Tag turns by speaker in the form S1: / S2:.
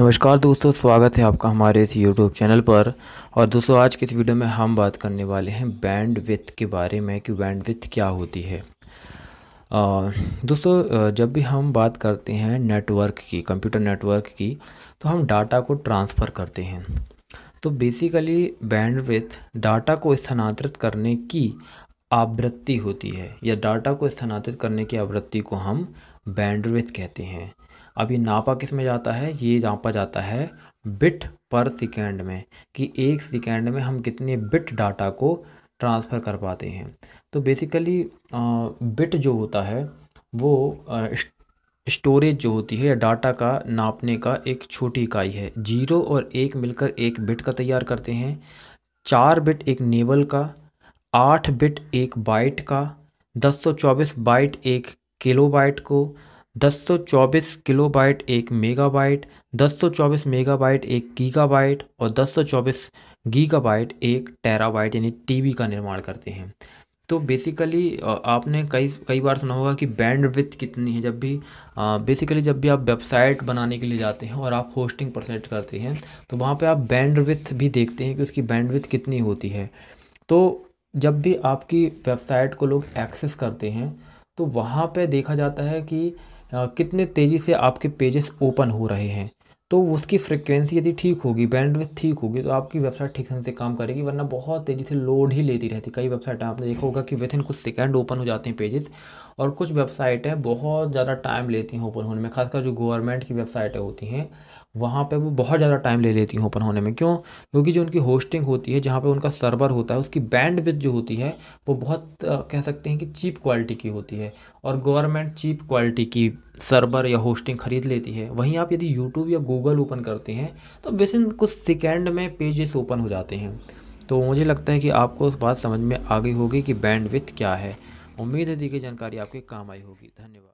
S1: नमस्कार दोस्तों, स्वागत है आपका हमारे इस यूट्यूब चैनल पर। और दोस्तों, आज की इस वीडियो में हम बात करने वाले हैं बैंड विथ के बारे में, कि बैंड विथ क्या होती है। दोस्तों जब भी हम बात करते हैं नेटवर्क की कंप्यूटर नेटवर्क की तो हम डाटा को ट्रांसफ़र करते हैं। तो बेसिकली बैंड विथ डाटा को स्थानांतरित करने की आवृत्ति होती है, या डाटा को स्थानांतरित करने की आवृत्ति को हम बैंड विथ कहते हैं। अब ये नापा किसमें जाता है? ये नापा जाता है बिट पर सेकेंड में कि एक सेकेंड में हम कितने बिट डाटा को ट्रांसफ़र कर पाते हैं। तो बेसिकली बिट जो होता है, वो स्टोरेज जो होती है या डाटा का नापने का एक छोटी इकाई है। ज़ीरो और एक मिलकर एक बिट का तैयार करते हैं। चार बिट एक नेवल का, आठ बिट एक बाइट का, दस सौ चौबीस बाइट एक किलो बाइट को दस सौ चौबीस किलो बाइट एक मेगा बाइट दस सौ चौबीस मेगा बाइट एक गीगा बाइट और दस सौ चौबीस गीगा बाइट एक टेराबाइट यानी टीबी का निर्माण करते हैं। तो बेसिकली आपने कई कई बार सुना होगा कि बैंड विथ कितनी है जब भी आ, बेसिकली जब भी आप वेबसाइट बनाने के लिए जाते हैं और आप होस्टिंग पर सेलेक्ट करते हैं तो वहाँ पे आप बैंड विथ भी देखते हैं कि उसकी बैंड विथ कितनी होती है। तो जब भी आपकी वेबसाइट को लोग एक्सेस करते हैं तो वहाँ पे देखा जाता है कि कितने तेज़ी से आपके पेजेस ओपन हो रहे हैं। तो उसकी फ्रिक्वेंसी यदि ठीक होगी बैंडविथ ठीक होगी तो आपकी वेबसाइट ठीक ढंग से काम करेगी, वरना बहुत तेज़ी से लोड ही लेती रहती। कई वेबसाइट आपने देखा होगा कि विथ इन कुछ सेकंड ओपन हो जाते हैं पेजेस और कुछ वेबसाइट वेबसाइटें बहुत ज़्यादा टाइम लेती हैं ओपन होने में, खासकर जो गवर्नमेंट की वेबसाइटें होती हैं, वहाँ पे वो बहुत ज़्यादा टाइम ले लेती हैं ओपन होने में। क्यों? क्योंकि जो उनकी होस्टिंग होती है, जहाँ पे उनका सर्वर होता है, उसकी बैंड जो होती है, वो बहुत कह सकते हैं कि चीप क्वालिटी की होती है। और गवर्नमेंट चीप क्वालिटी की सर्वर या होस्टिंग ख़रीद लेती है। वहीं आप यदि यूट्यूब या गूगल ओपन करते हैं तो विद इन कुछ सेकेंड में पेजेस ओपन हो जाते हैं। तो मुझे लगता है कि आपको उस बात समझ में आ गई होगी कि बैंड विथ क्या है। उम्मीद है दी गई जानकारी आपके काम आई होगी। धन्यवाद।